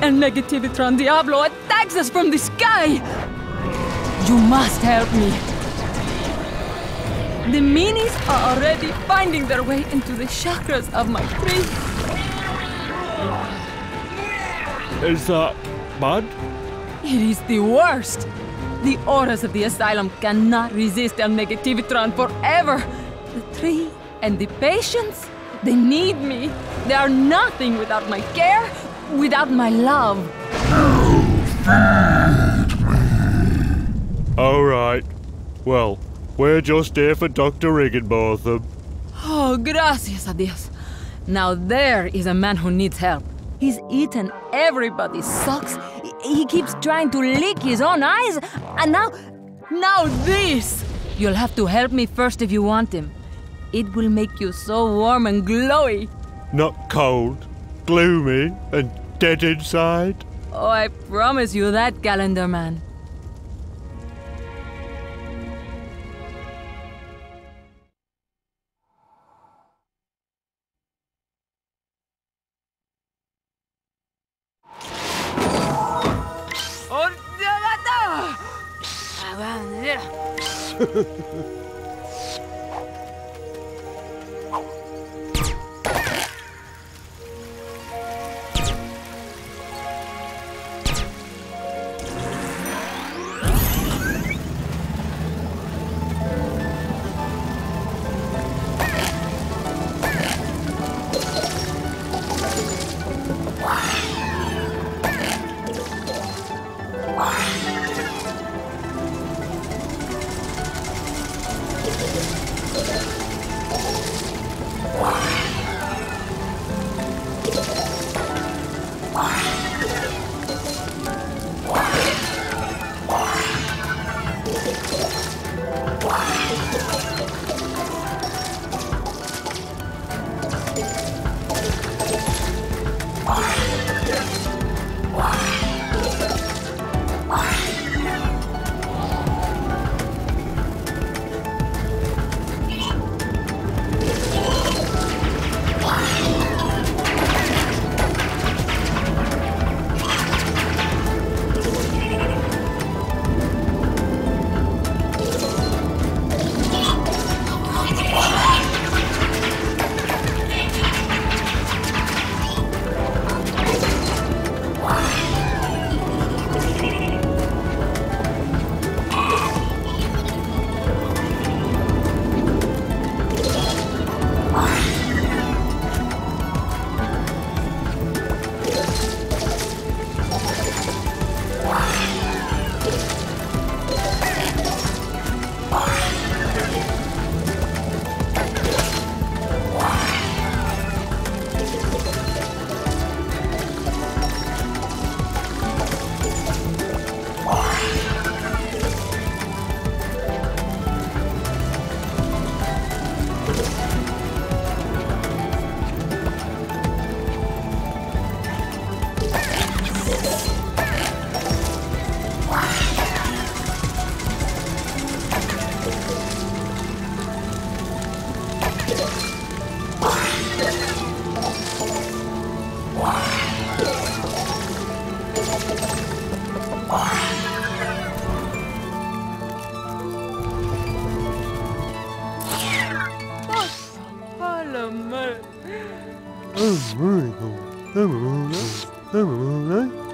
El Negativitron Diablo attacks us from the sky! You must help me. The minis are already finding their way into the chakras of my tree. Is that bad? It is the worst. The auras of the asylum cannot resist El Negativitron forever. The tree and the patients, they need me. They are nothing without my care, without my love. All right. Well, we're just here for Dr. Higginbotham. Oh, gracias a Dios. Now there is a man who needs help. He's eaten everybody's socks. He keeps trying to lick his own eyes. And now, now this! You'll have to help me first if you want him. It will make you so warm and glowy. Not cold, gloomy, and dead inside. Oh, I promise you that, Calendar Man. All right.